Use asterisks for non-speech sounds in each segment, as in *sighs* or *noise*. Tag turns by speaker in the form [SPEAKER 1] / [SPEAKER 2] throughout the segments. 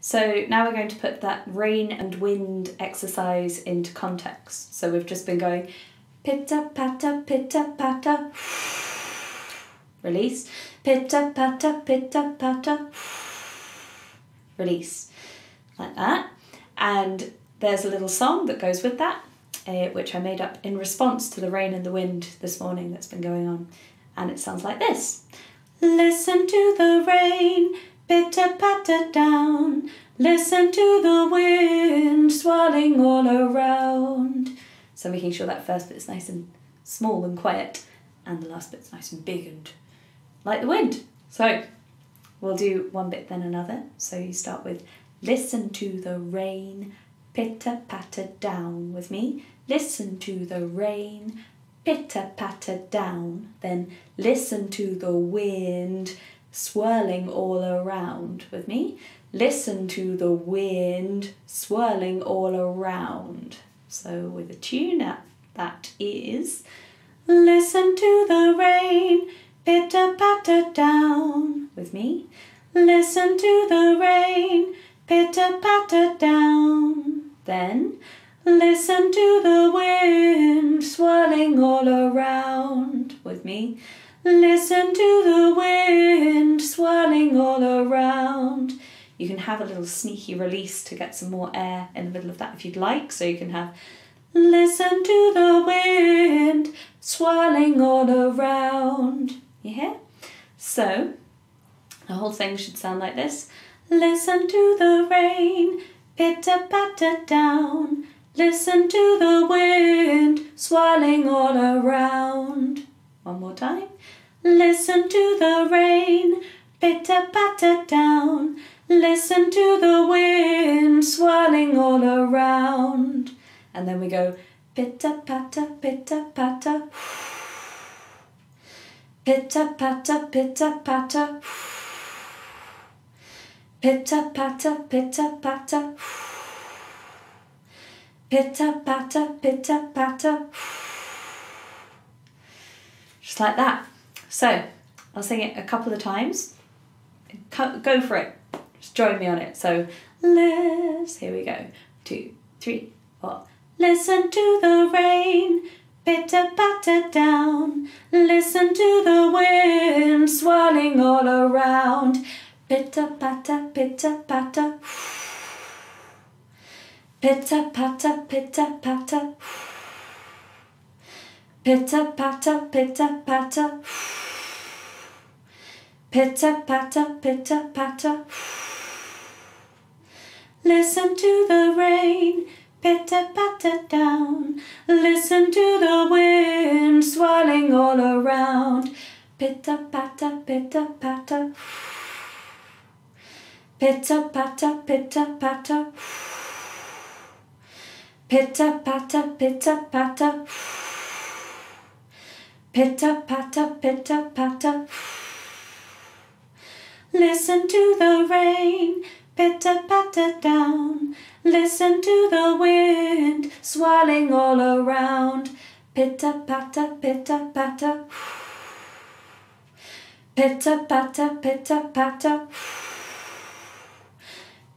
[SPEAKER 1] So now we're going to put that rain and wind exercise into context. So we've just been going pitter patter, pitter patter, release, pitter patter, pitter patter, release, like that. And there's a little song that goes with that, uh, which I made up in response to the rain and the wind this morning that's been going on. And it sounds like this Listen to the rain pitter down. Listen to the wind swirling all around. So making sure that first bit's nice and small and quiet, and the last bit's nice and big and like the wind. So we'll do one bit then another. So you start with listen to the rain pitter patter down with me. Listen to the rain pitter patter down. Then listen to the wind swirling all around with me. Listen to the wind swirling all around. So, with a tune that, that is Listen to the rain pitter patter down with me. Listen to the rain pitter patter down. Then listen to the wind swirling all around with me. Listen to the wind swirling all around. You can have a little sneaky release to get some more air in the middle of that if you'd like. So you can have Listen to the wind swirling all around. You hear? So the whole thing should sound like this. Listen to the rain pitter patter down. Listen to the wind swirling all around. One more time. Listen to the rain, pitter patter down. Listen to the wind swirling all around. And then we go pitter patter, pitter patter. Pitter patter, pitter patter. Pitter patter, pitter patter. Pitter patter, pitter patter. Just like that. So I'll sing it a couple of times. Go for it. Just join me on it. So let's, here we go. Two, three, four. Listen to the rain, pitter patter down. Listen to the wind swirling all around. Pitter patter, pitter patter. Pitter *sighs* patter, pitter patter. Pitter patter, pitter patter. Pitter patter, pitter patter. Listen to the rain, pitter patter down. Listen to the wind swirling all around. Pitter patter, pitter patter. Pitter patter, pitter patter. Pitter patter, pitter patter. Pitter patter, pitter patter. Listen to the rain, pitter patter down. Listen to the wind, swirling all around. Pitter patter, pitter patter. Pitter patter, pitter patter.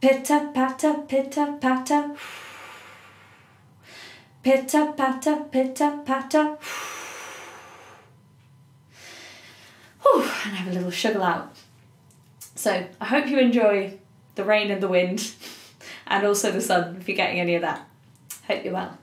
[SPEAKER 1] Pitter patter, pitter patter. Pitter patter, pitter patter. And have a little sugar out. So I hope you enjoy the rain and the wind *laughs* and also the sun if you're getting any of that. Hope you're well.